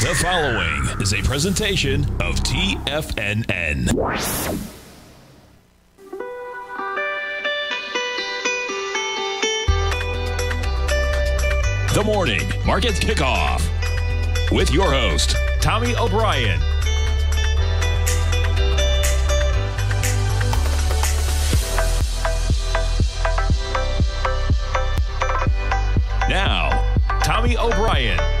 The following is a presentation of TFNN. The morning market kickoff with your host, Tommy O'Brien. Now, Tommy O'Brien.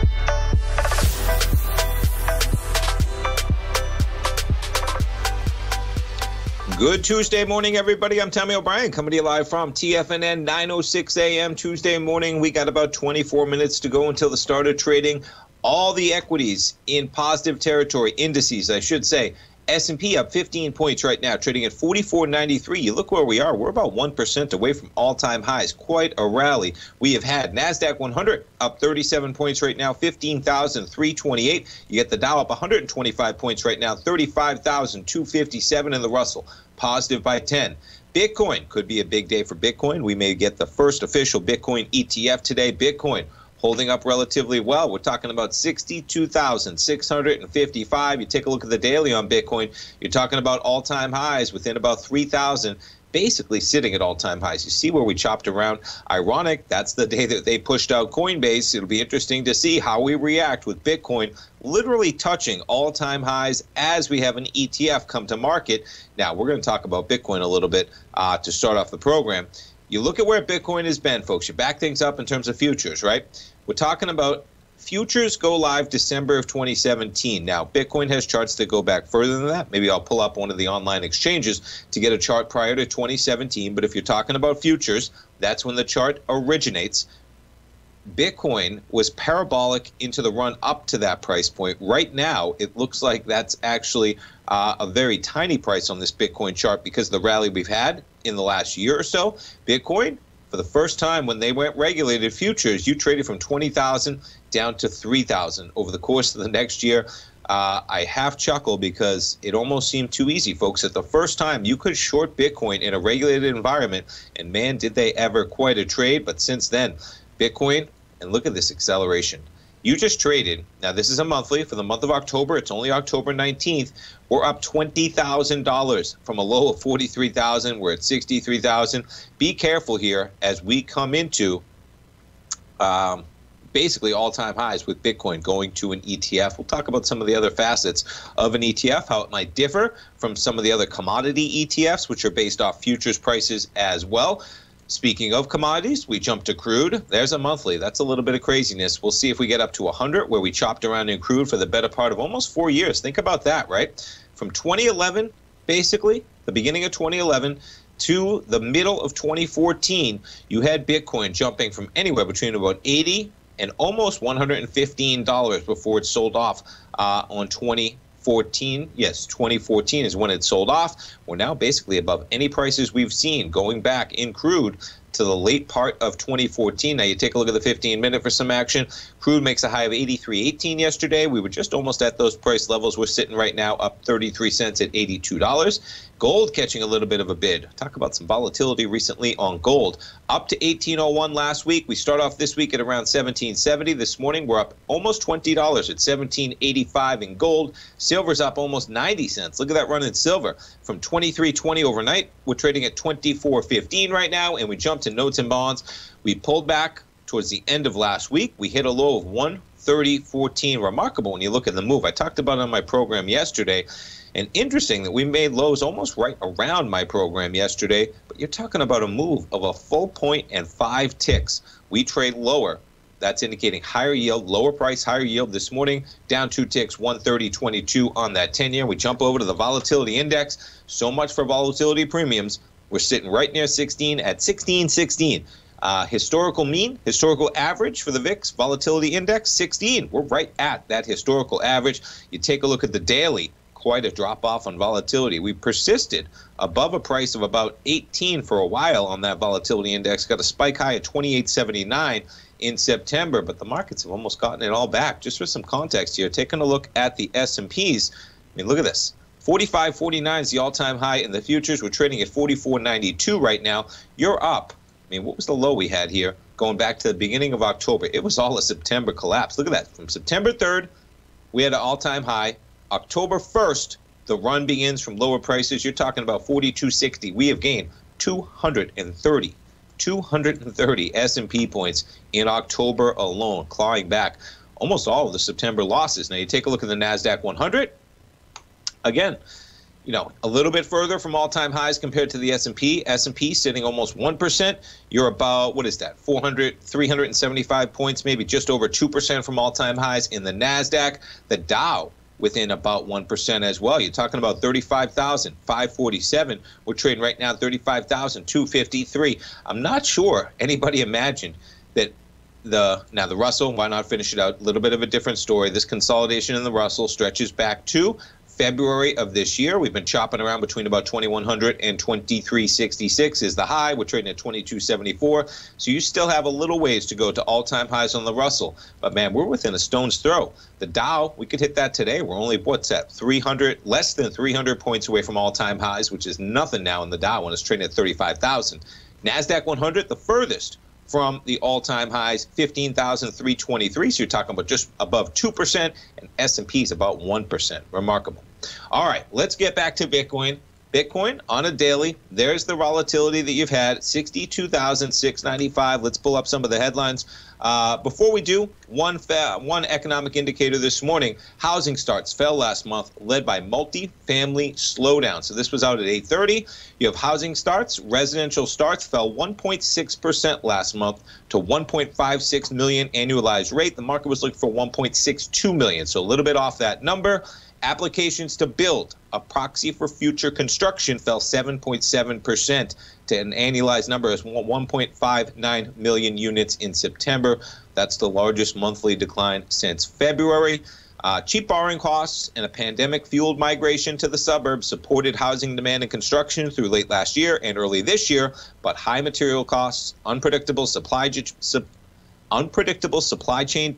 Good Tuesday morning, everybody. I'm Tommy O'Brien coming to you live from TFNN 9:06 a.m. Tuesday morning. We got about 24 minutes to go until the start of trading. All the equities in positive territory, indices, I should say. S&P up 15 points right now, trading at 44.93. You look where we are. We're about 1% away from all-time highs. Quite a rally we have had. Nasdaq 100 up 37 points right now, 15,328. You get the Dow up 125 points right now, 35,257 in the Russell. Positive by 10. Bitcoin could be a big day for Bitcoin. We may get the first official Bitcoin ETF today. Bitcoin holding up relatively well. We're talking about 62,655. You take a look at the daily on Bitcoin, you're talking about all time highs within about 3,000 basically sitting at all-time highs. You see where we chopped around. Ironic, that's the day that they pushed out Coinbase. It'll be interesting to see how we react with Bitcoin literally touching all-time highs as we have an ETF come to market. Now, we're going to talk about Bitcoin a little bit uh, to start off the program. You look at where Bitcoin has been, folks. You back things up in terms of futures, right? We're talking about futures go live December of 2017. Now, Bitcoin has charts that go back further than that. Maybe I'll pull up one of the online exchanges to get a chart prior to 2017. But if you're talking about futures, that's when the chart originates. Bitcoin was parabolic into the run up to that price point. Right now, it looks like that's actually uh, a very tiny price on this Bitcoin chart because of the rally we've had in the last year or so. Bitcoin, for the first time when they went regulated futures, you traded from 20,000 down to 3,000 over the course of the next year. Uh, I half chuckle because it almost seemed too easy, folks. At the first time, you could short Bitcoin in a regulated environment, and man, did they ever quite a trade. But since then, Bitcoin, and look at this acceleration. You just traded. Now, this is a monthly for the month of October. It's only October 19th. We're up $20,000 from a low of 43,000. We're at 63,000. Be careful here as we come into um, basically all-time highs with Bitcoin going to an ETF. We'll talk about some of the other facets of an ETF, how it might differ from some of the other commodity ETFs, which are based off futures prices as well. Speaking of commodities, we jump to crude. There's a monthly. That's a little bit of craziness. We'll see if we get up to 100, where we chopped around in crude for the better part of almost four years. Think about that, right? From 2011, basically, the beginning of 2011 to the middle of 2014, you had Bitcoin jumping from anywhere between about 80 and almost $115 before it sold off uh, on 2014. Yes, 2014 is when it sold off. We're now basically above any prices we've seen going back in crude to the late part of 2014. Now you take a look at the 15 minute for some action. Crude makes a high of 83.18 yesterday. We were just almost at those price levels. We're sitting right now up 33 cents at $82. Gold catching a little bit of a bid. Talk about some volatility recently on gold. Up to 1801 last week. We start off this week at around 1770. This morning we're up almost $20 at 1785 in gold. Silver's up almost 90 cents. Look at that run in silver from 23.20 overnight. We're trading at 24.15 right now and we to notes and bonds. We pulled back towards the end of last week. We hit a low of 130.14. Remarkable when you look at the move. I talked about on my program yesterday. And interesting that we made lows almost right around my program yesterday, but you're talking about a move of a full point and five ticks. We trade lower. That's indicating higher yield, lower price, higher yield this morning, down two ticks, 130.22 on that 10 year. We jump over to the volatility index. So much for volatility premiums. We're sitting right near 16 at 1616. Uh, historical mean, historical average for the VIX volatility index, 16. We're right at that historical average. You take a look at the daily, quite a drop off on volatility. We persisted above a price of about 18 for a while on that volatility index, got a spike high at 28.79 in September, but the markets have almost gotten it all back. Just for some context here, taking a look at the S&Ps, I mean, look at this. 45.49 is the all-time high in the futures. We're trading at 44.92 right now. You're up. I mean, what was the low we had here going back to the beginning of October? It was all a September collapse. Look at that. From September 3rd we had an all-time high. October 1st, the run begins from lower prices. You're talking about 42.60. We have gained 230 230 S&P points in October alone, clawing back almost all of the September losses. Now you take a look at the Nasdaq 100. Again, you know, a little bit further from all-time highs compared to the S&P. S&P sitting almost 1%. You're about what is that? 400 375 points, maybe just over 2% from all-time highs in the Nasdaq. The Dow within about 1% as well. You're talking about 35,547. We're trading right now 35,253. I'm not sure anybody imagined that the now the Russell, why not finish it out? A little bit of a different story. This consolidation in the Russell stretches back to February of this year. We've been chopping around between about 2100 and 2366 is the high. We're trading at 2274. So you still have a little ways to go to all-time highs on the Russell. But man, we're within a stone's throw. The Dow, we could hit that today. We're only what's that? 300 less than 300 points away from all-time highs, which is nothing now in the Dow when it's trading at 35,000. Nasdaq 100 the furthest from the all-time highs 15,323 so you're talking about just above 2% and S&P is about 1% remarkable all right let's get back to bitcoin bitcoin on a daily there's the volatility that you've had 62,695 let's pull up some of the headlines uh, before we do, one one economic indicator this morning: housing starts fell last month, led by multi-family slowdown. So this was out at 8:30. You have housing starts, residential starts fell 1.6 percent last month to 1.56 million annualized rate. The market was looking for 1.62 million, so a little bit off that number. Applications to build, a proxy for future construction, fell 7.7% to an annualized number of 1.59 million units in September. That's the largest monthly decline since February. Uh, cheap borrowing costs and a pandemic fueled migration to the suburbs supported housing demand and construction through late last year and early this year, but high material costs, unpredictable supply, su- unpredictable supply chain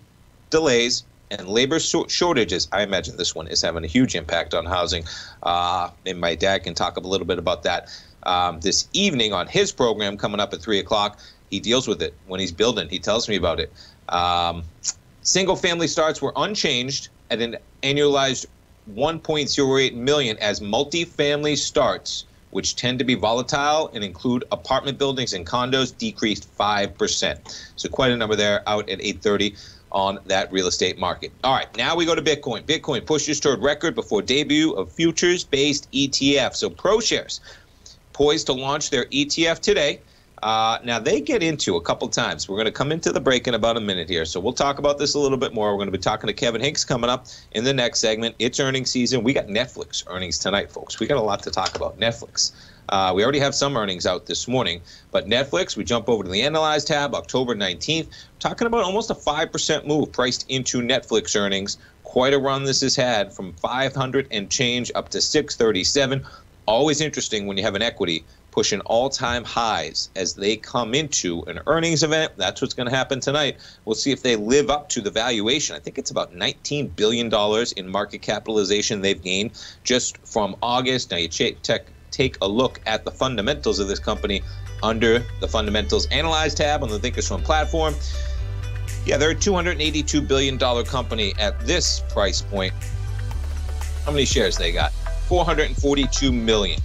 delays, and labor shortages. I imagine this one is having a huge impact on housing. Uh, and my dad can talk a little bit about that um, this evening on his program coming up at 3 o'clock. He deals with it when he's building. He tells me about it. Um, single family starts were unchanged at an annualized 1.08 million as multifamily starts which tend to be volatile and include apartment buildings and condos decreased 5%. So quite a number there out at 830 on that real estate market. All right, now we go to Bitcoin. Bitcoin pushes toward record before debut of futures-based ETF. So ProShares poised to launch their ETF today. Uh, now they get into a couple times. We're going to come into the break in about a minute here, so we'll talk about this a little bit more. We're going to be talking to Kevin Hincks coming up in the next segment. It's earnings season. We got Netflix earnings tonight, folks. We got a lot to talk about. Netflix. Uh, we already have some earnings out this morning, but Netflix, we jump over to the Analyze tab, October 19th, talking about almost a 5% move priced into Netflix earnings. Quite a run this has had from 500 and change up to 637. Always interesting when you have an equity pushing all-time highs as they come into an earnings event. That's what's going to happen tonight. We'll see if they live up to the valuation. I think it's about 19 billion dollars in market capitalization they've gained just from August. Now you check take a look at the fundamentals of this company under the fundamentals analyze tab on the thinkorswim platform. Yeah they're a 282 billion dollar company at this price point. How many shares they got? 442 million.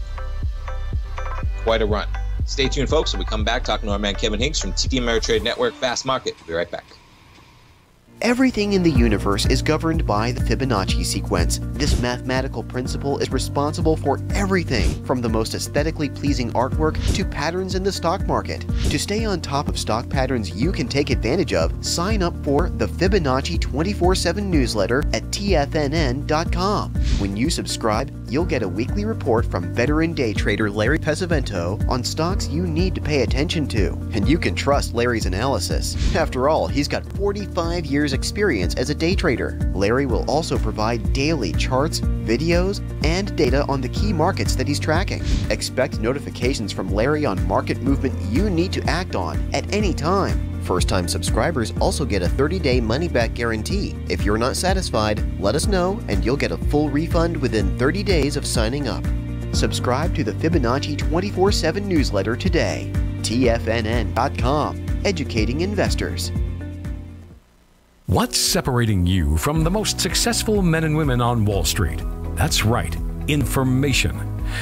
Quite a run. Stay tuned folks when we come back talking to our man kevin Hincks from td ameritrade network fast market. We'll be right back Everything in the universe is governed by the Fibonacci sequence. This mathematical principle is responsible for everything from the most aesthetically pleasing artwork to patterns in the stock market. To stay on top of stock patterns you can take advantage of, sign up for the Fibonacci 24 7 newsletter at TFNN.com. When you subscribe, you'll get a weekly report from veteran day trader Larry Pesavento on stocks you need to pay attention to. And you can trust Larry's analysis. After all, he's got 45 years experience as a day trader. Larry will also provide daily charts, videos, and data on the key markets that he's tracking. Expect notifications from Larry on market movement you need to act on at any time. First time subscribers also get a 30 day money back guarantee. If you're not satisfied, let us know and you'll get a full refund within 30 days of signing up. Subscribe to the Fibonacci 24 7 newsletter today. TFNN.com, educating investors. What's separating you from the most successful men and women on Wall Street? That's right, information.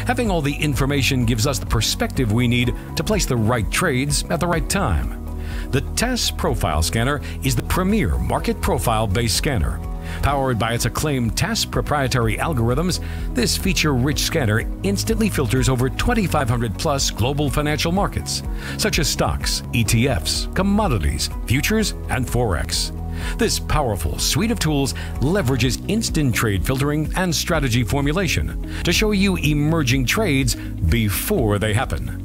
Having all the information gives us the perspective we need to place the right trades at the right time. The TAS Profile Scanner is the premier market profile based scanner. Powered by its acclaimed TAS proprietary algorithms, this feature rich scanner instantly filters over 2,500 plus global financial markets, such as stocks, ETFs, commodities, futures, and Forex. This powerful suite of tools leverages instant trade filtering and strategy formulation to show you emerging trades before they happen.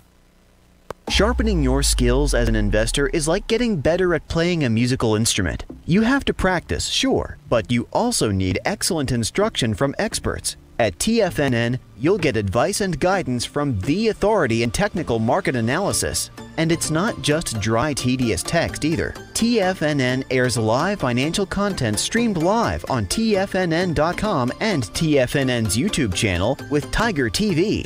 Sharpening your skills as an investor is like getting better at playing a musical instrument. You have to practice, sure, but you also need excellent instruction from experts. At TFNN, you'll get advice and guidance from the authority in technical market analysis. And it's not just dry, tedious text either. TFNN airs live financial content streamed live on TFNN.com and TFNN's YouTube channel with Tiger TV,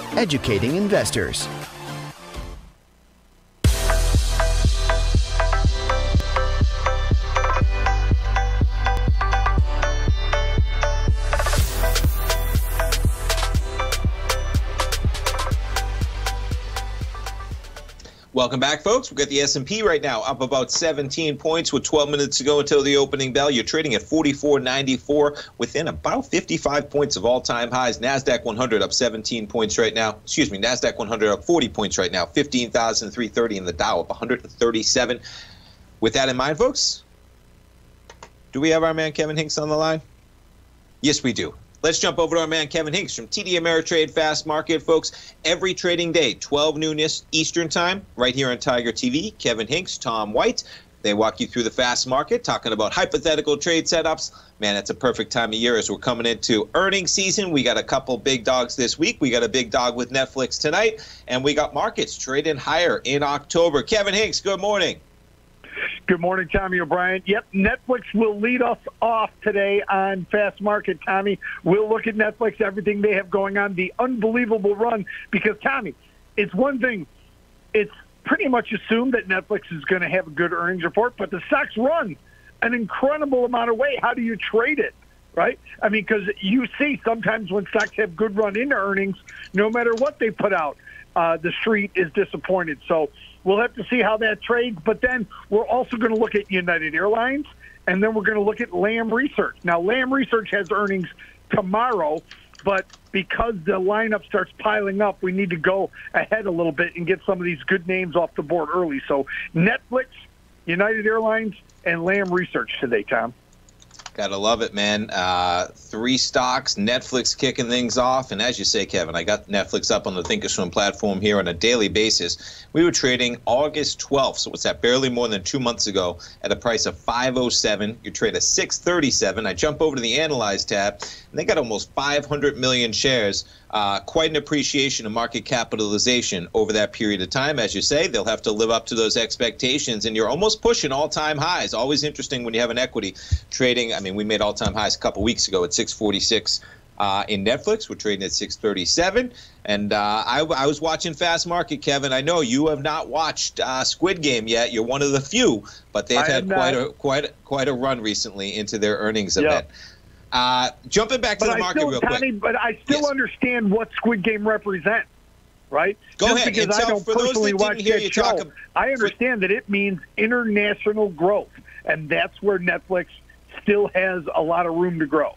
educating investors. Welcome back, folks. We've got the S&P right now up about 17 points with 12 minutes to go until the opening bell. You're trading at 44.94 within about 55 points of all-time highs. Nasdaq 100 up 17 points right now. Excuse me, Nasdaq 100 up 40 points right now. 15,330 in the Dow up 137. With that in mind, folks, do we have our man Kevin Hincks on the line? Yes, we do. Let's jump over to our man Kevin Hincks from TD Ameritrade Fast Market, folks. Every trading day, 12 noon Eastern Time, right here on Tiger TV. Kevin Hincks, Tom White. They walk you through the fast market, talking about hypothetical trade setups. Man, it's a perfect time of year as we're coming into earnings season. We got a couple big dogs this week. We got a big dog with Netflix tonight, and we got markets trading higher in October. Kevin Hincks, good morning. Good morning, Tommy O'Brien. Yep, Netflix will lead us off today on Fast Market, Tommy. We'll look at Netflix, everything they have going on, the unbelievable run. Because, Tommy, it's one thing, it's pretty much assumed that Netflix is going to have a good earnings report, but the stock's run an incredible amount of way. How do you trade it? Right? I mean, because you see sometimes when stocks have good run into earnings, no matter what they put out, uh, the street is disappointed. So we'll have to see how that trades. But then we're also going to look at United Airlines, and then we're going to look at Lam Research. Now, Lam Research has earnings tomorrow, but because the lineup starts piling up, we need to go ahead a little bit and get some of these good names off the board early. So Netflix, United Airlines, and Lam Research today, Tom. Gotta love it, man. Uh, three stocks, Netflix kicking things off. And as you say, Kevin, I got Netflix up on the Thinkorswim platform here on a daily basis. We were trading August 12th, so what's that, barely more than two months ago, at a price of 507. You trade a 637. I jump over to the Analyze tab, and they got almost 500 million shares. Uh, quite an appreciation of market capitalization over that period of time. As you say, they'll have to live up to those expectations, and you're almost pushing all time highs. Always interesting when you have an equity trading. I mean, we made all time highs a couple weeks ago at 646. Uh, in Netflix, we're trading at 637. And uh, I, I, was watching Fast Market, Kevin. I know you have not watched uh, Squid Game yet. You're one of the few, but they've I had quite a quite quite a run recently into their earnings yep. event. Uh, jumping back to but the market still, real quick. but I still yes. understand what Squid Game represents, right? Go Just ahead. Because I don't personally watch that show, talk, I understand for, that it means international growth, and that's where Netflix still has a lot of room to grow.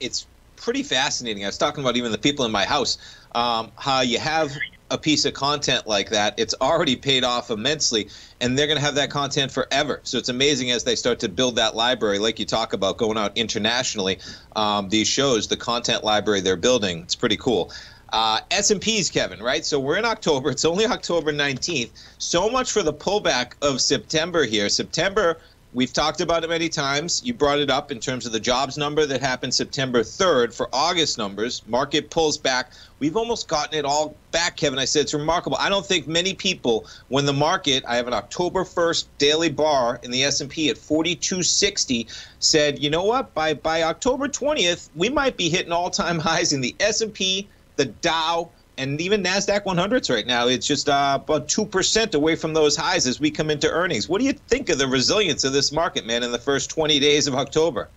It's pretty fascinating. I was talking about even the people in my house, um, how you have a piece of content like that, it's already paid off immensely, and they're going to have that content forever. So it's amazing as they start to build that library, like you talk about going out internationally. Um, these shows, the content library they're building, it's pretty cool. Uh, S&Ps, Kevin, right? So we're in October. It's only October 19th. So much for the pullback of September here. September – We've talked about it many times. You brought it up in terms of the jobs number that happened September 3rd for August numbers. Market pulls back. We've almost gotten it all back, Kevin. I said it's remarkable. I don't think many people, when the market, I have an October 1st daily bar in the S&P at 4260, said, you know what? By by October 20th, we might be hitting all-time highs in the S&P, the Dow, and even Nasdaq 100s right now, it's just uh, about two percent away from those highs as we come into earnings. What do you think of the resilience of this market, man, in the first 20 days of October?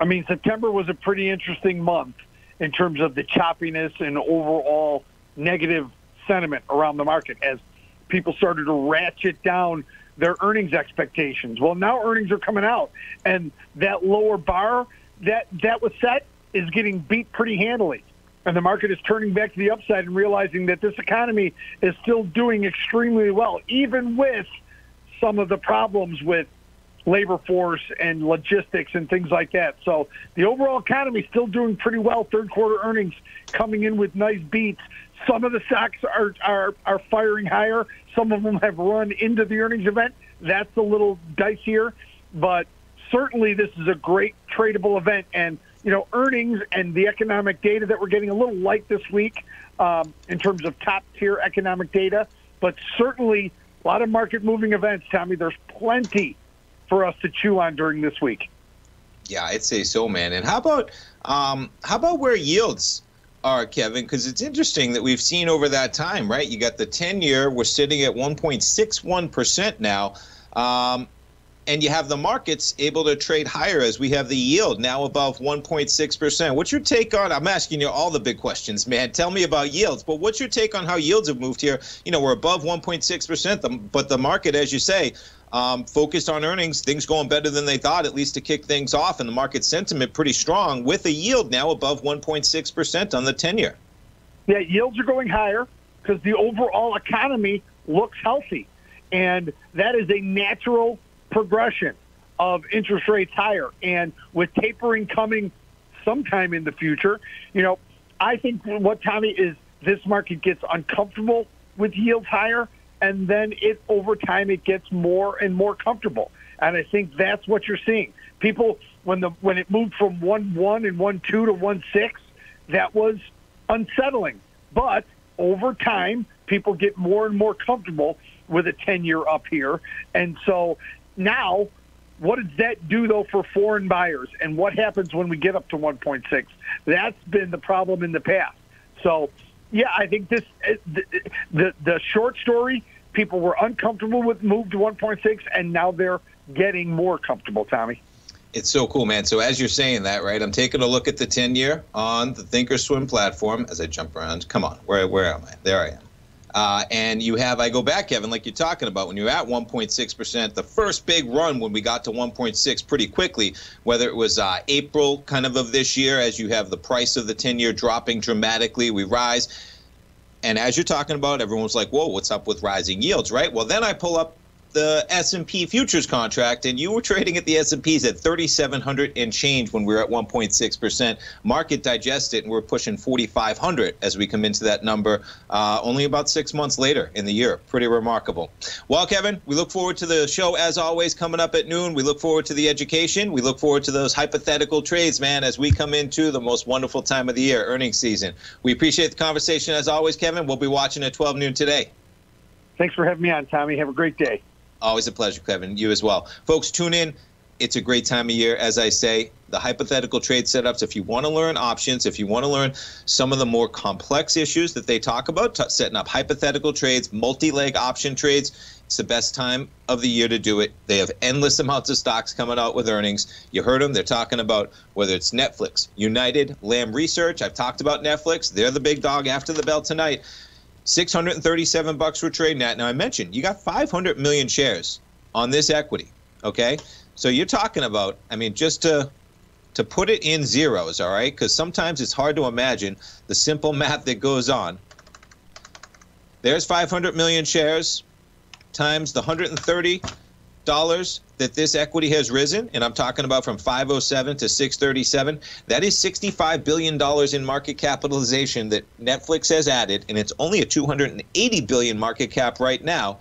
I mean, September was a pretty interesting month in terms of the choppiness and overall negative sentiment around the market as people started to ratchet down their earnings expectations. Well, now earnings are coming out, and that lower bar that that was set is getting beat pretty handily and the market is turning back to the upside and realizing that this economy is still doing extremely well, even with some of the problems with labor force and logistics and things like that. So the overall economy is still doing pretty well. Third quarter earnings coming in with nice beats. Some of the stocks are, are, are firing higher. Some of them have run into the earnings event. That's a little dicier, but certainly this is a great tradable event. And you know, earnings and the economic data that we're getting a little light this week um, in terms of top tier economic data, but certainly a lot of market moving events, Tommy. There's plenty for us to chew on during this week. Yeah, I'd say so, man. And how about um, how about where yields are, Kevin? Because it's interesting that we've seen over that time, right? You got the 10 year, we're sitting at 1.61% now. Um, and you have the markets able to trade higher as we have the yield now above 1.6%. What's your take on? I'm asking you all the big questions, man. Tell me about yields, but what's your take on how yields have moved here? You know, we're above 1.6%, but the market, as you say, um, focused on earnings, things going better than they thought, at least to kick things off, and the market sentiment pretty strong with a yield now above 1.6% on the 10 year. Yeah, yields are going higher because the overall economy looks healthy. And that is a natural progression of interest rates higher. And with tapering coming sometime in the future, you know, I think what Tommy is this market gets uncomfortable with yields higher, and then it over time it gets more and more comfortable. And I think that's what you're seeing. People when the when it moved from one one and one two to one six, that was unsettling. But over time, people get more and more comfortable with a 10 year up here. And so now, what does that do though for foreign buyers, and what happens when we get up to 1.6? That's been the problem in the past. So, yeah, I think this eh, the the, the short story. People were uncomfortable with move to 1.6, and now they're getting more comfortable. Tommy. It's so cool, man. So as you're saying that, right? I'm taking a look at the 10 year on the Thinkorswim platform as I jump around. Come on, where where am I? There I am. Uh, and you have, I go back, Kevin, like you're talking about, when you're at 1.6%, the first big run when we got to 1.6 pretty quickly, whether it was uh, April kind of of this year, as you have the price of the 10 year dropping dramatically, we rise. And as you're talking about, everyone's like, whoa, what's up with rising yields, right? Well, then I pull up the S&P futures contract, and you were trading at the S&Ps at 3,700 and change when we were at 1.6%. Market digested, and we're pushing 4,500 as we come into that number uh, only about six months later in the year. Pretty remarkable. Well, Kevin, we look forward to the show as always coming up at noon. We look forward to the education. We look forward to those hypothetical trades, man, as we come into the most wonderful time of the year, earnings season. We appreciate the conversation as always, Kevin. We'll be watching at 12 noon today. Thanks for having me on, Tommy. Have a great day. Always a pleasure, Kevin. You as well. Folks, tune in. It's a great time of year. As I say, the hypothetical trade setups, if you want to learn options, if you want to learn some of the more complex issues that they talk about, t- setting up hypothetical trades, multi leg option trades, it's the best time of the year to do it. They have endless amounts of stocks coming out with earnings. You heard them. They're talking about whether it's Netflix, United, Lam Research. I've talked about Netflix. They're the big dog after the bell tonight. 637 bucks for trading that. Now I mentioned you got 500 million shares on this equity. Okay, so you're talking about. I mean, just to to put it in zeros, all right? Because sometimes it's hard to imagine the simple math that goes on. There's 500 million shares times the 130 dollars that this equity has risen, and I'm talking about from 507 to 637, that is 65 billion dollars in market capitalization that Netflix has added, and it's only a 280 billion market cap right now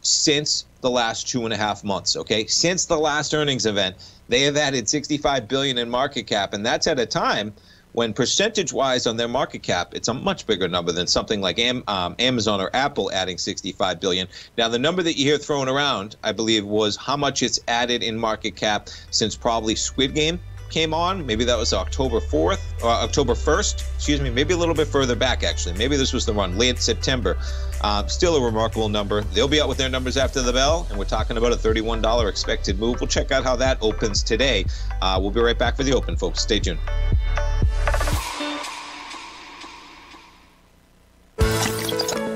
since the last two and a half months. Okay, since the last earnings event, they have added 65 billion in market cap, and that's at a time when percentage wise on their market cap, it's a much bigger number than something like Am, um, Amazon or Apple adding 65 billion. Now, the number that you hear thrown around, I believe, was how much it's added in market cap since probably Squid Game came on. Maybe that was October 4th or uh, October 1st. Excuse me. Maybe a little bit further back, actually. Maybe this was the run late September. Uh, still a remarkable number. They'll be out with their numbers after the bell, and we're talking about a $31 expected move. We'll check out how that opens today. Uh, we'll be right back for the open, folks. Stay tuned.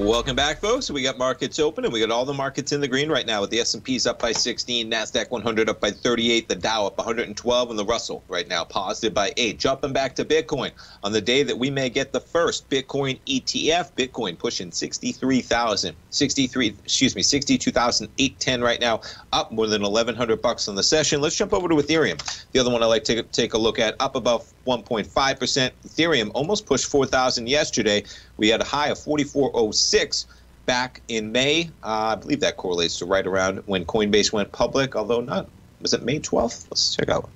Welcome back, folks. We got markets open, and we got all the markets in the green right now. With the S&P's up by 16, Nasdaq 100 up by 38, the Dow up 112, and the Russell right now positive by eight. Jumping back to Bitcoin on the day that we may get the first Bitcoin ETF. Bitcoin pushing 63,000, 63, excuse me, 62,810 right now, up more than 1,100 bucks on the session. Let's jump over to Ethereum. The other one I like to take a look at, up about 1.5%. Ethereum almost pushed 4,000 yesterday. We had a high of 4406 back in May. Uh, I believe that correlates to right around when Coinbase went public, although not. Was it May 12th? Let's check out.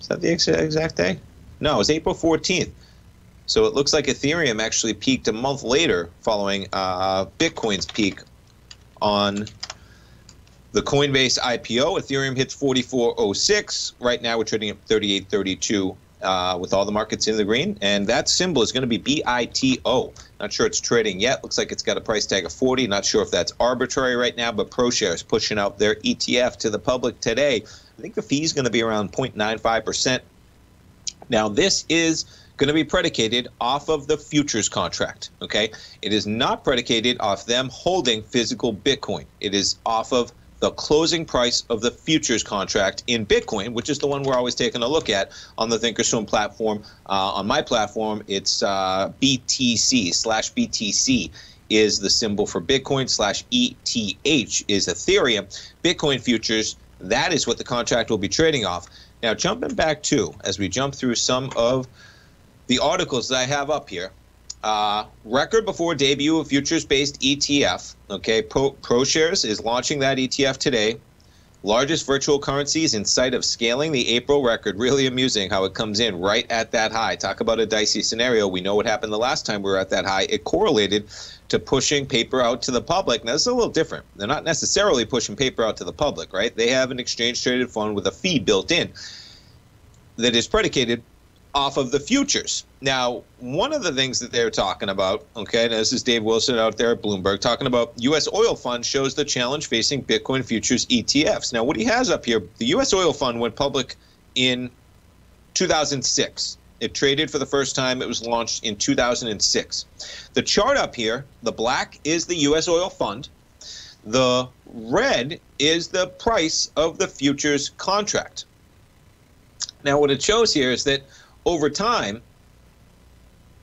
Is that the exact day? No, it was April 14th. So it looks like Ethereum actually peaked a month later following uh, Bitcoin's peak on the Coinbase IPO. Ethereum hits 4406. Right now we're trading at 3832 uh, with all the markets in the green. And that symbol is going to be BITO. Not sure it's trading yet. Looks like it's got a price tag of 40. Not sure if that's arbitrary right now, but ProShares pushing out their ETF to the public today. I think the fee is going to be around 0.95%. Now, this is going to be predicated off of the futures contract. Okay, it is not predicated off them holding physical Bitcoin. It is off of the closing price of the futures contract in Bitcoin, which is the one we're always taking a look at on the Thinkorswim platform. Uh, on my platform, it's uh, BTC slash BTC is the symbol for Bitcoin slash ETH is Ethereum. Bitcoin futures, that is what the contract will be trading off. Now, jumping back to, as we jump through some of the articles that I have up here. Uh, record before debut of futures-based ETF. Okay, Pro, ProShares is launching that ETF today. Largest virtual currencies in sight of scaling the April record. Really amusing how it comes in right at that high. Talk about a dicey scenario. We know what happened the last time we were at that high. It correlated to pushing paper out to the public. Now, this is a little different. They're not necessarily pushing paper out to the public, right? They have an exchange traded fund with a fee built in that is predicated off of the futures. Now, one of the things that they're talking about, okay, this is Dave Wilson out there at Bloomberg talking about U.S. oil fund shows the challenge facing Bitcoin futures ETFs. Now, what he has up here, the U.S. oil fund went public in 2006. It traded for the first time. It was launched in 2006. The chart up here, the black is the U.S. oil fund. The red is the price of the futures contract. Now, what it shows here is that over time,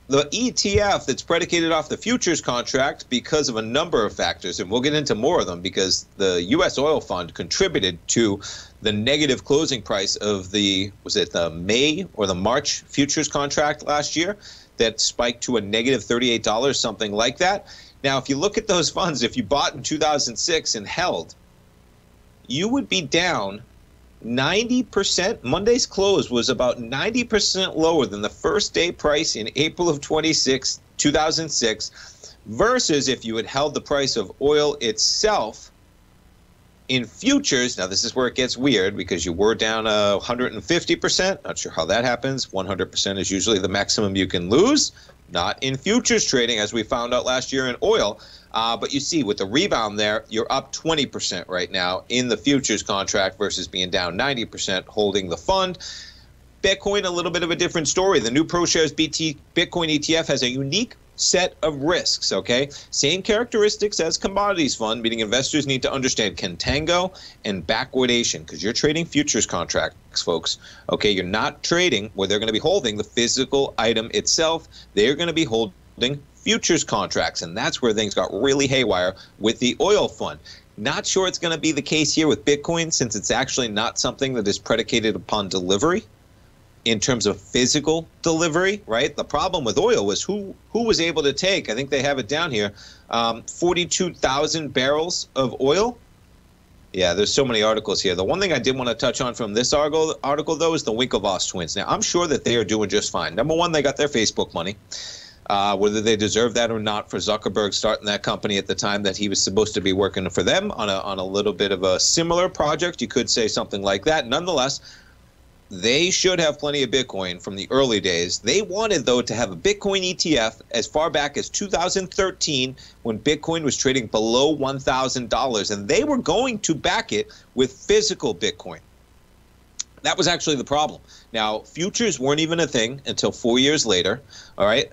the ETF that's predicated off the futures contract because of a number of factors, and we'll get into more of them because the U.S. oil fund contributed to the negative closing price of the, was it the May or the March futures contract last year that spiked to a negative $38, something like that. Now, if you look at those funds, if you bought in 2006 and held, you would be down 90%, Monday's close was about 90% lower than the first day price in April of 26, 2006, versus if you had held the price of oil itself in futures. Now, this is where it gets weird because you were down uh, 150%. Not sure how that happens. 100% is usually the maximum you can lose. Not in futures trading, as we found out last year in oil. Uh, but you see, with the rebound there, you're up 20% right now in the futures contract versus being down 90% holding the fund. Bitcoin, a little bit of a different story. The new ProShares BT Bitcoin ETF has a unique set of risks, okay? Same characteristics as commodities fund, meaning investors need to understand contango and backwardation because you're trading futures contracts, folks. Okay, you're not trading where they're going to be holding the physical item itself. They're going to be holding futures contracts, and that's where things got really haywire with the oil fund. Not sure it's going to be the case here with Bitcoin since it's actually not something that is predicated upon delivery in terms of physical delivery, right? The problem with oil was who who was able to take. I think they have it down here, um, forty-two thousand barrels of oil. Yeah, there's so many articles here. The one thing I did want to touch on from this article, article though, is the Winklevoss twins. Now, I'm sure that they are doing just fine. Number one, they got their Facebook money uh, whether they deserve that or not for Zuckerberg starting that company at the time that he was supposed to be working for them on a, on a little bit of a similar project. You could say something like that. Nonetheless, they should have plenty of Bitcoin from the early days. They wanted, though, to have a Bitcoin ETF as far back as 2013 when Bitcoin was trading below $1,000, and they were going to back it with physical Bitcoin. That was actually the problem. Now, futures weren't even a thing until four years later. All right.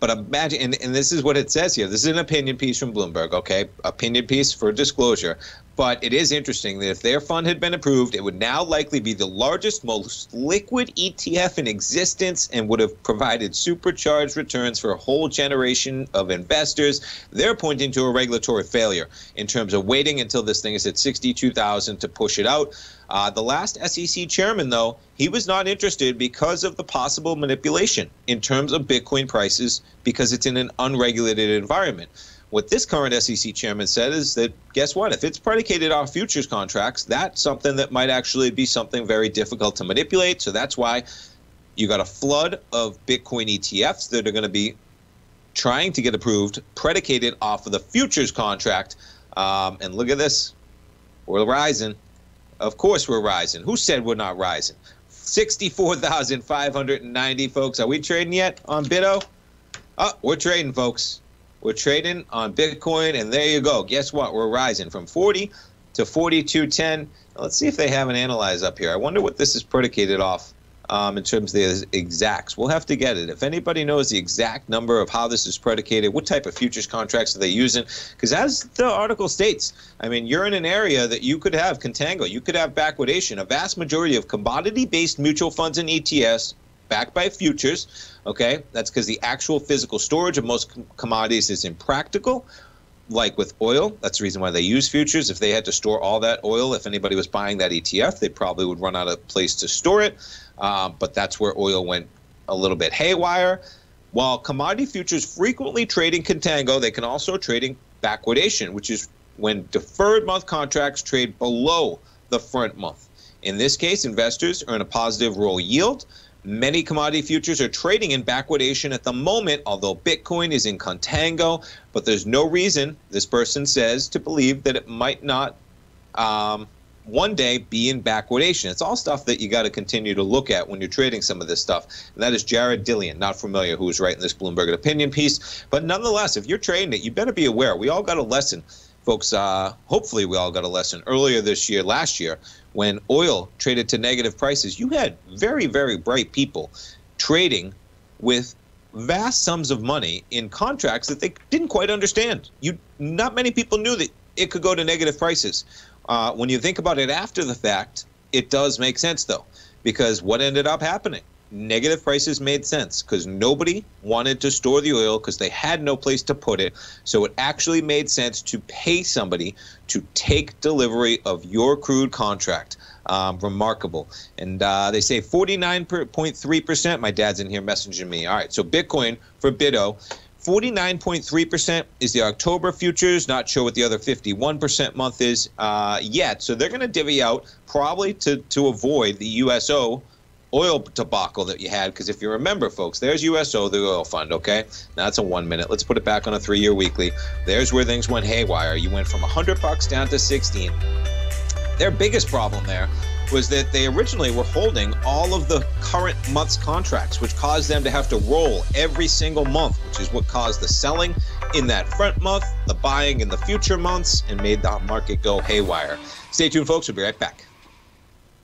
But imagine, and, and this is what it says here. This is an opinion piece from Bloomberg, okay? Opinion piece for disclosure. But it is interesting that if their fund had been approved, it would now likely be the largest, most liquid ETF in existence and would have provided supercharged returns for a whole generation of investors. They're pointing to a regulatory failure in terms of waiting until this thing is at 62,000 to push it out. Uh, the last SEC chairman, though, he was not interested because of the possible manipulation in terms of Bitcoin prices because it's in an unregulated environment. what this current SEC chairman said is that guess what? If it's predicated off futures contracts, that's something that might actually be something very difficult to manipulate. So that's why you got a flood of Bitcoin ETFs that are going to be trying to get approved, predicated off of the futures contract. Um, and look at this, we're rising. Of course, we're rising. Who said we're not rising? 64,590 folks. Are we trading yet on BITO? Oh, we're trading, folks. We're trading on Bitcoin, and there you go. Guess what? We're rising from 40 to 4210. Let's see if they have an analyze up here. I wonder what this is predicated off um, in terms of the exacts. We'll have to get it. If anybody knows the exact number of how this is predicated, what type of futures contracts are they using? Because as the article states, I mean, you're in an area that you could have contango, you could have backwardation. A vast majority of commodity-based mutual funds and ETFs backed by futures. Okay, that's because the actual physical storage of most com- commodities is impractical. Like with oil, that's the reason why they use futures. If they had to store all that oil, if anybody was buying that ETF, they probably would run out of place to store it. Uh, but that's where oil went a little bit haywire. While commodity futures frequently trade in contango, they can also trade in backwardation, which is when deferred month contracts trade below the front month. In this case, investors earn a positive roll yield. Many commodity futures are trading in backwardation at the moment, although Bitcoin is in contango. But there's no reason, this person says, to believe that it might not um, one day be in backwardation. It's all stuff that you got to continue to look at when you're trading some of this stuff. And that is Jared Dillian, not familiar, who was writing this Bloomberg opinion piece. But nonetheless, if you're trading it, you better be aware. We all got a lesson folks, uh, hopefully we all got a lesson earlier this year, last year, when oil traded to negative prices. You had very, very bright people trading with vast sums of money in contracts that they didn't quite understand. You, not many people knew that it could go to negative prices. Uh, when you think about it after the fact, it does make sense though, because what ended up happening? Negative prices made sense because nobody wanted to store the oil because they had no place to put it. So it actually made sense to pay somebody to take delivery of your crude contract. Um, remarkable. And uh, they say 49.3%. My dad's in here messaging me. All right, so Bitcoin for BITO. 49.3% is the October futures. Not sure what the other 51% month is uh, yet. So they're going to divvy out probably to, to avoid the USO oil debacle that you had. Because if you remember, folks, there's USO, the oil fund, okay? Now a one minute. Let's put it back on a three year weekly. There's where things went haywire. You went from 100 bucks down to 16. Their biggest problem there was that they originally were holding all of the current month's contracts, which caused them to have to roll every single month, which is what caused the selling in that front month, the buying in the future months, and made the market go haywire. Stay tuned, folks. We'll be right back.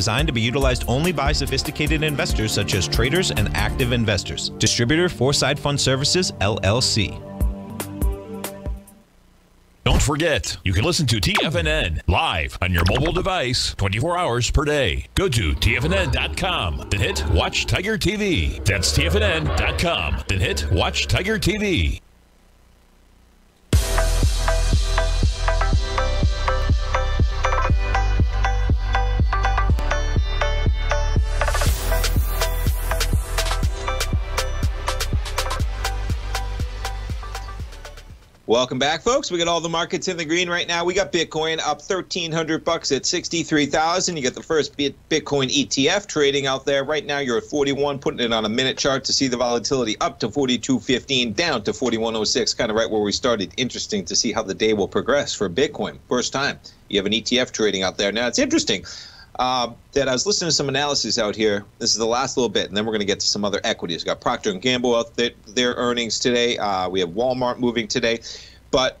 designed to be utilized only by sophisticated investors such as traders and active investors. Distributor Foreside Fund Services, LLC. Don't forget, you can listen to TFNN live on your mobile device 24 hours per day. Go to TFNN.com, then hit Watch Tiger TV. That's TFNN.com, then hit Watch Tiger TV. Welcome back, folks. We got all the markets in the green right now. We got Bitcoin up 1,300 bucks at 63,000. You got the first Bitcoin ETF trading out there. Right now, you're at 41, putting it on a minute chart to see the volatility up to 42.15, down to 41.06, kind of right where we started. Interesting to see how the day will progress for Bitcoin. First time you have an ETF trading out there. Now, it's interesting. Uh, that I was listening to some analysis out here. This is the last little bit, and then we're going to get to some other equities. We've got Procter and Gamble out there, their earnings today. Uh, we have Walmart moving today, but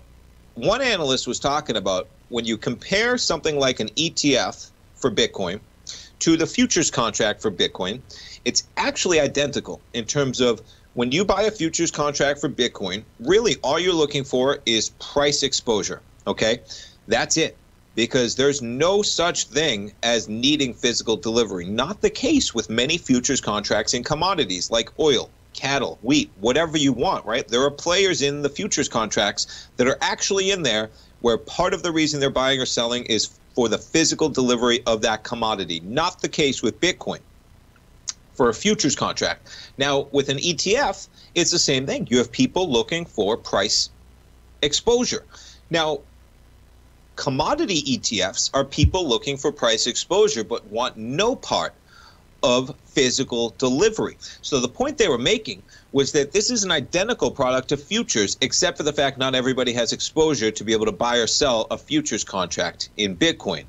one analyst was talking about when you compare something like an ETF for Bitcoin to the futures contract for Bitcoin, it's actually identical in terms of when you buy a futures contract for Bitcoin. Really, all you're looking for is price exposure. Okay, that's it because there's no such thing as needing physical delivery. Not the case with many futures contracts in commodities like oil, cattle, wheat, whatever you want, right? There are players in the futures contracts that are actually in there where part of the reason they're buying or selling is for the physical delivery of that commodity. Not the case with Bitcoin for a futures contract. Now, with an ETF, it's the same thing. You have people looking for price exposure. Now, commodity ETFs are people looking for price exposure but want no part of physical delivery. So the point they were making was that this is an identical product to futures, except for the fact not everybody has exposure to be able to buy or sell a futures contract in Bitcoin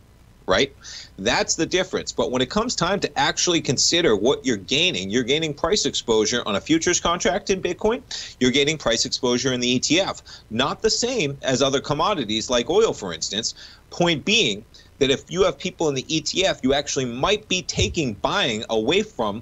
right? That's the difference. But when it comes time to actually consider what you're gaining, you're gaining price exposure on a futures contract in Bitcoin, you're gaining price exposure in the ETF. Not the same as other commodities like oil, for instance. Point being that if you have people in the ETF, you actually might be taking buying away from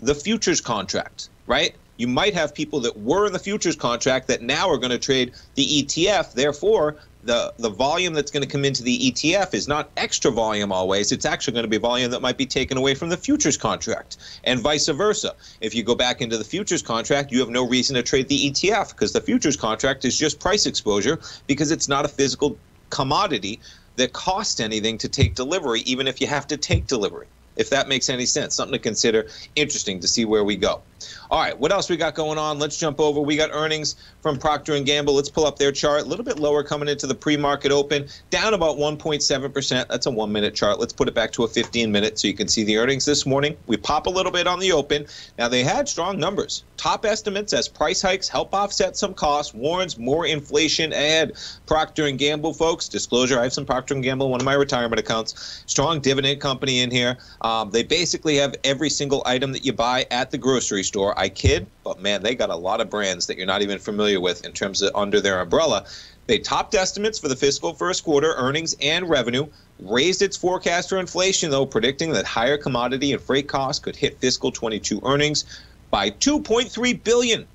the futures contract, right? You might have people that were in the futures contract that now are going to trade the ETF. Therefore, the the volume that's going to come into the ETF is not extra volume always. It's actually going to be volume that might be taken away from the futures contract, and vice versa. If you go back into the futures contract, you have no reason to trade the ETF because the futures contract is just price exposure because it's not a physical commodity that costs anything to take delivery, even if you have to take delivery. If that makes any sense, something to consider. Interesting to see where we go. All right, what else we got going on? Let's jump over. We got earnings from Procter and Gamble. Let's pull up their chart. A little bit lower coming into the pre-market open, down about 1.7%. That's a 1-minute chart. Let's put it back to a 15-minute so you can see the earnings this morning. We pop a little bit on the open. Now they had strong numbers. Top estimates as price hikes help offset some costs. Warns more inflation ahead. Procter and Gamble folks, disclosure, I have some Procter and Gamble, in one of my retirement accounts. Strong dividend company in here. Um, they basically have every single item that you buy at the grocery store I kid, but man, they got a lot of brands that you're not even familiar with in terms of under their umbrella. They topped estimates for the fiscal first quarter earnings and revenue, raised its forecast for inflation, though, predicting that higher commodity and freight costs could hit fiscal 22 earnings by 2.3 billion,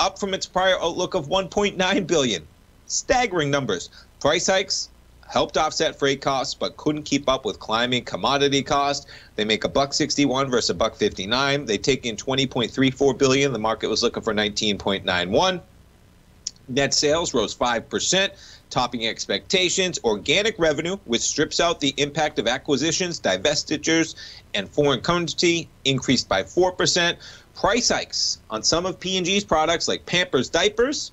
up from its prior outlook of 1.9 billion. Staggering numbers. Price hikes helped offset freight costs, but couldn't keep up with climbing commodity costs. They make a buck 61 versus a buck 59. They take in 20.34 billion. The market was looking for 19.91. Net sales rose 5%, topping expectations. Organic revenue, which strips out the impact of acquisitions, divestitures, and foreign currency, increased by 4%. Price hikes on some of P&G's products like Pampers diapers,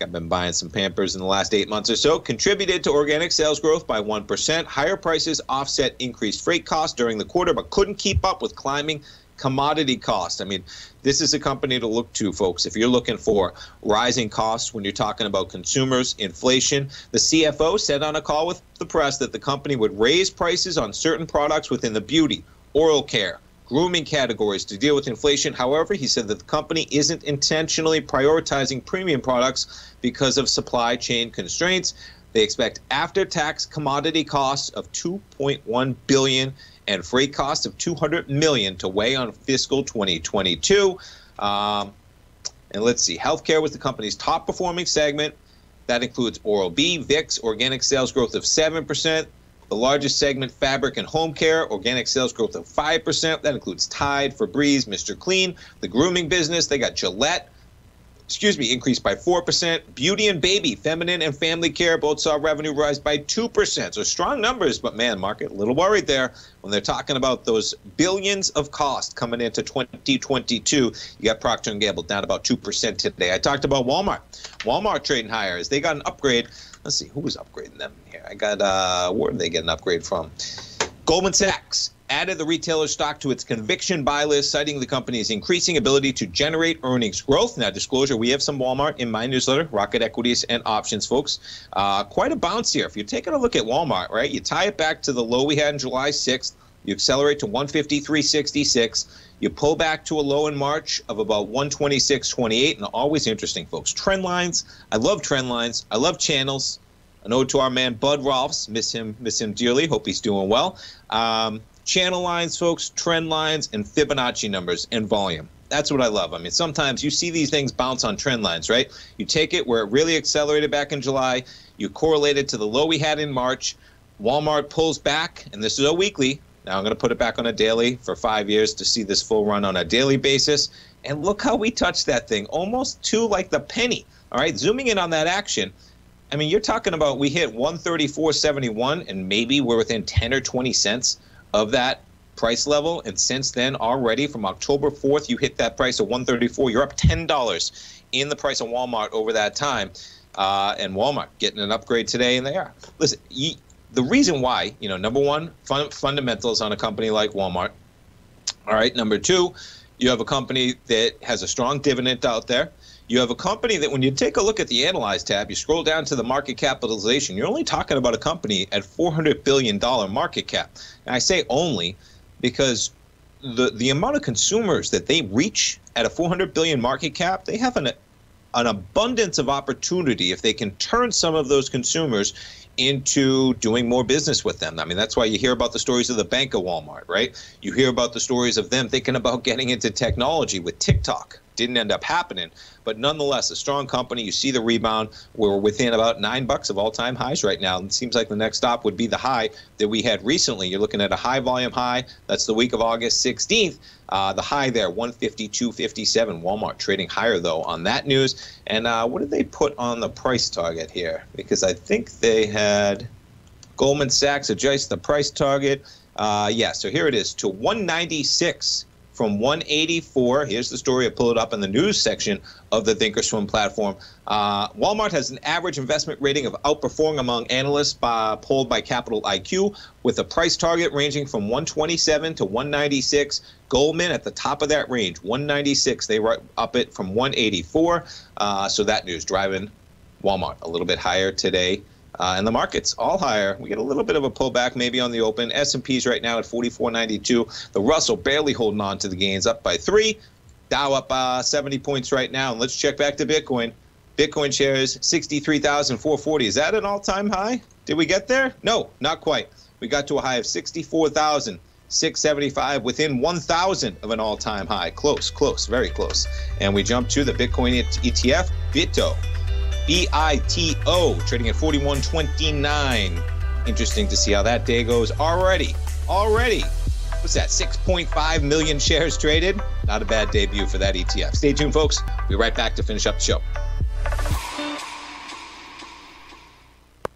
I've been buying some Pampers in the last eight months or so. Contributed to organic sales growth by 1%. Higher prices offset increased freight costs during the quarter, but couldn't keep up with climbing commodity costs. I mean, this is a company to look to, folks. If you're looking for rising costs when you're talking about consumers, inflation, the CFO said on a call with the press that the company would raise prices on certain products within the beauty, oral care, grooming categories to deal with inflation. However, he said that the company isn't intentionally prioritizing premium products because of supply chain constraints. They expect after-tax commodity costs of 2.1 billion and freight costs of 200 million to weigh on fiscal 2022. Um, and let's see, healthcare was the company's top performing segment. That includes Oral B, Vicks, organic sales growth of 7%. The largest segment, fabric and home care, organic sales growth of 5%. That includes Tide, Febreze, Mr. Clean. The grooming business, they got Gillette, excuse me, increased by 4%. Beauty and baby, feminine and family care both saw revenue rise by 2%. So strong numbers, but man, market a little worried there when they're talking about those billions of cost coming into 2022. You got Procter & Gamble down about 2% today. I talked about Walmart. Walmart trading higher as they got an upgrade. Let's see, who was upgrading them here? I got, uh, where did they get an upgrade from? Goldman Sachs added the retailer stock to its conviction buy list, citing the company's increasing ability to generate earnings growth. Now, disclosure, we have some Walmart in my newsletter, Rocket Equities and Options, folks. Uh, quite a bounce here. If you're taking a look at Walmart, right, you tie it back to the low we had in July 6th, you accelerate to 153.66. You pull back to a low in March of about 126.28. And always interesting, folks. Trend lines. I love trend lines. I love channels. An ode to our man Bud Rolfs. Miss him, miss him dearly. Hope he's doing well. Um, channel lines, folks, trend lines, and Fibonacci numbers and volume. That's what I love. I mean, sometimes you see these things bounce on trend lines, right? You take it where it really accelerated back in July, you correlate it to the low we had in March. Walmart pulls back, and this is a weekly. Now I'm going to put it back on a daily for five years to see this full run on a daily basis. And look how we touched that thing, almost to like the penny. All right, zooming in on that action. I mean, you're talking about we hit 134.71, and maybe we're within 10 or 20 cents of that price level. And since then, already from October 4th, you hit that price of 134. You're up $10 in the price of Walmart over that time. Uh, and Walmart getting an upgrade today, and they are. Listen, you, the reason why, you know, number one, fun, fundamentals on a company like Walmart. All right. Number two, you have a company that has a strong dividend out there. You have a company that, when you take a look at the Analyze tab, you scroll down to the market capitalization, you're only talking about a company at $400 billion market cap. And I say only because the, the amount of consumers that they reach at a 400 billion market cap, they have an, an abundance of opportunity if they can turn some of those consumers into doing more business with them. I mean, that's why you hear about the stories of the bank of Walmart, right? You hear about the stories of them thinking about getting into technology with TikTok. Didn't end up happening, but nonetheless, a strong company. You see the rebound. We're within about nine bucks of all-time highs right now. And it seems like the next stop would be the high that we had recently. You're looking at a high volume high. That's the week of August 16th. Uh, the high there, 152.57. Walmart trading higher though on that news. And uh, what did they put on the price target here? Because I think they had Goldman Sachs adjust the price target. Uh, yeah, so here it is to 196 from 184. Here's the story. I pull it up in the news section of the Thinkorswim platform. Uh, Walmart has an average investment rating of outperforming among analysts by, polled by Capital IQ, with a price target ranging from 127 to 196. Goldman at the top of that range, 196. They were up it from 184. Uh, so that news driving Walmart a little bit higher today. Uh, and the markets all higher. We get a little bit of a pullback maybe on the open. S&P's right now at 44.92. The Russell barely holding on to the gains, up by three. Dow up uh, 70 points right now. And let's check back to Bitcoin. Bitcoin shares 63,440. Is that an all-time high? Did we get there? No, not quite. We got to a high of 64,675 within 1,000 of an all-time high. Close, close, very close. And we jump to the Bitcoin ETF, BITO. BITO, trading at 41.29. Interesting to see how that day goes. Already, already, what's that? 6.5 million shares traded. Not a bad debut for that ETF. Stay tuned, folks. We'll be right back to finish up the show.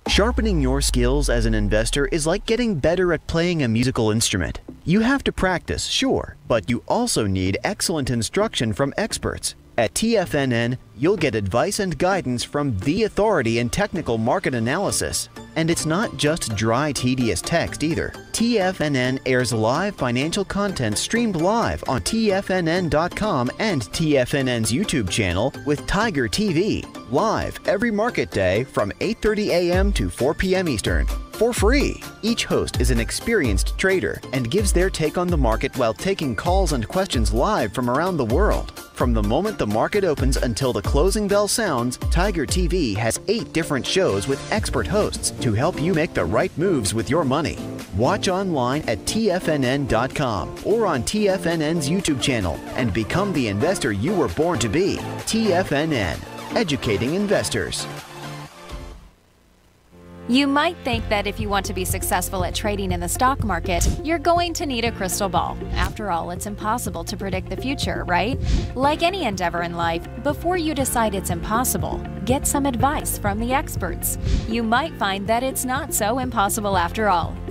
Sharpening your skills as an investor is like getting better at playing a musical instrument. You have to practice, sure, but you also need excellent instruction from experts. At TFNN, you'll get advice and guidance from the authority in technical market analysis. And it's not just dry, tedious text either. TFNN airs live financial content streamed live on TFNN.com and TFNN's YouTube channel with Tiger TV, live every market day from 8.30 a.m. to 4 p.m. Eastern for free. Each host is an experienced trader and gives their take on the market while taking calls and questions live from around the world. From the moment the market opens until the closing bell sounds, Tiger TV has eight different shows with expert hosts to help you make the right moves with your money. Watch online at TFNN.com or on TFNN's YouTube channel and become the investor you were born to be. TFNN, educating investors. You might think that if you want to be successful at trading in the stock market, you're going to need a crystal ball. After all, it's impossible to predict the future, right? Like any endeavor in life, before you decide it's impossible, get some advice from the experts. You might find that it's not so impossible after all.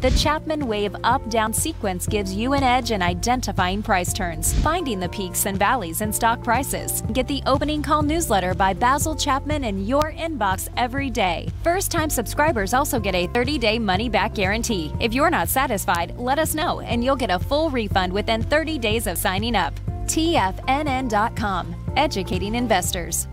The Chapman Wave up down sequence gives you an edge in identifying price turns, finding the peaks and valleys in stock prices. Get the Opening Call newsletter by Basil Chapman in your inbox every day. First time subscribers also get a 30 day money back guarantee. If you're not satisfied, let us know and you'll get a full refund within 30 days of signing up. TFNN.com, educating investors.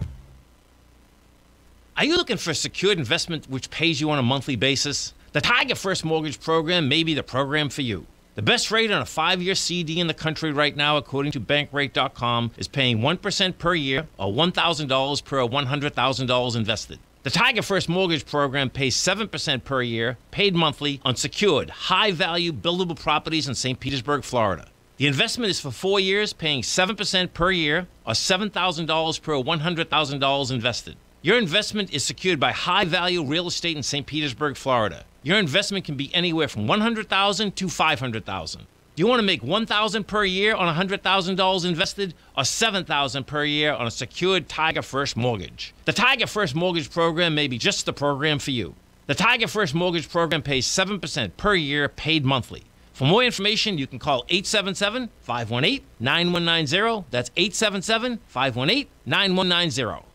Are you looking for a secured investment which pays you on a monthly basis? The Tiger First Mortgage Program may be the program for you. The best rate on a five year CD in the country right now, according to Bankrate.com, is paying 1% per year or $1,000 per $100,000 invested. The Tiger First Mortgage Program pays 7% per year, paid monthly, on secured, high value, buildable properties in St. Petersburg, Florida. The investment is for four years, paying 7% per year or $7,000 per $100,000 invested. Your investment is secured by high value real estate in St. Petersburg, Florida. Your investment can be anywhere from 100,000 to 500,000. Do you want to make 1,000 per year on $100,000 invested or 7,000 per year on a secured Tiger First mortgage? The Tiger First Mortgage Program may be just the program for you. The Tiger First Mortgage Program pays 7% per year paid monthly. For more information, you can call 877 518 9190. That's 877 518 9190.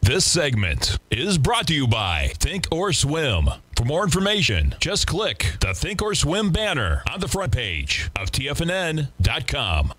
This segment is brought to you by Think or Swim. For more information, just click the Think or Swim banner on the front page of TFNN.com.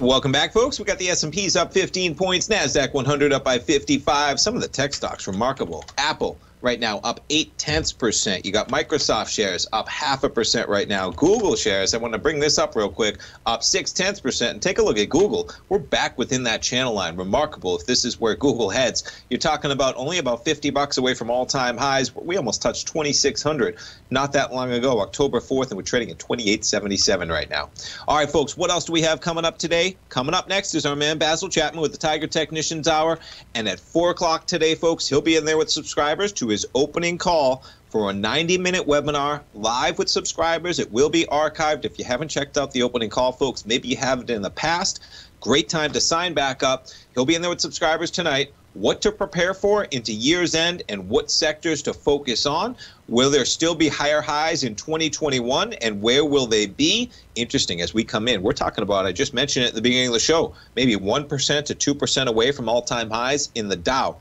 Welcome back, folks. We got the S&P's up 15 points, Nasdaq 100 up by 55. Some of the tech stocks remarkable. Apple right now up eight tenths percent. You got Microsoft shares up half a percent right now. Google shares, I want to bring this up real quick, up six tenths percent. And take a look at Google. We're back within that channel line. Remarkable. If this is where Google heads, you're talking about only about 50 bucks away from all-time highs. We almost touched 2,600 not that long ago, October 4th, and we're trading at 28.77 right now. All right, folks. What else do we have coming up today? Coming up next is our man Basil Chapman with the Tiger Technicians Hour, and at four o'clock today, folks, he'll be in there with subscribers to his opening call for a 90 minute webinar live with subscribers. It will be archived. If you haven't checked out the opening call, folks, maybe you have it in the past. Great time to sign back up. He'll be in there with subscribers tonight. What to prepare for into year's end and what sectors to focus on. Will there still be higher highs in 2021 and where will they be? Interesting as we come in. We're talking about, I just mentioned it at the beginning of the show, maybe 1% to 2% away from all-time highs in the Dow.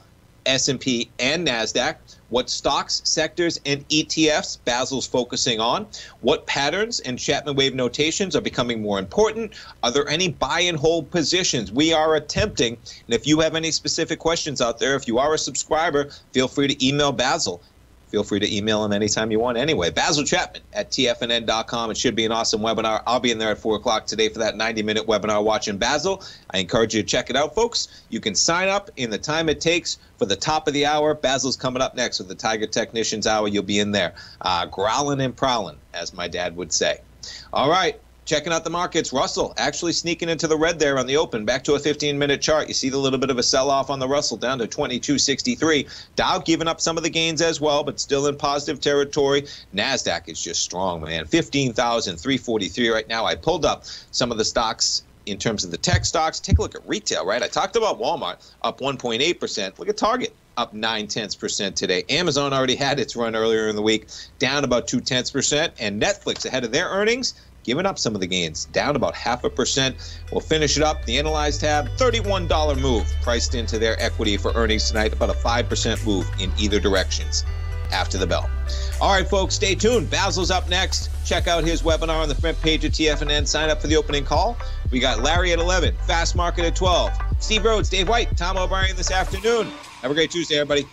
S&P, and Nasdaq. What stocks, sectors, and ETFs Basil's focusing on? What patterns and Chapman wave notations are becoming more important? Are there any buy and hold positions we are attempting? And if you have any specific questions out there, if you are a subscriber, feel free to email Basil feel free to email him anytime you want. Anyway, Basil Chapman at tfnn.com. It should be an awesome webinar. I'll be in there at 4 o'clock today for that 90 minute webinar watching Basil. I encourage you to check it out, folks. You can sign up in the time it takes for the top of the hour. Basil's coming up next with the Tiger Technicians Hour. You'll be in there, uh, growling and prowling, as my dad would say. All right checking out the markets. Russell actually sneaking into the red there on the open. Back to a 15 minute chart. You see the little bit of a sell off on the Russell down to 2263. Dow giving up some of the gains as well, but still in positive territory. NASDAQ is just strong, man. 15,343 right now. I pulled up some of the stocks in terms of the tech stocks. Take a look at retail, right? I talked about Walmart up 1.8%. Look at Target up nine tenths percent today. Amazon already had its run earlier in the week, down about two tenths percent, and Netflix ahead of their earnings giving up some of the gains, down about half a percent. We'll finish it up. The Analyze tab, $31 move priced into their equity for earnings tonight, about a 5% move in either directions after the bell. All right, folks, stay tuned. Basil's up next. Check out his webinar on the front page of TFNN. Sign up for the opening call. We got Larry at 11, Fast Market at 12, Steve Rhodes, Dave White, Tom O'Brien this afternoon. Have a great Tuesday, everybody.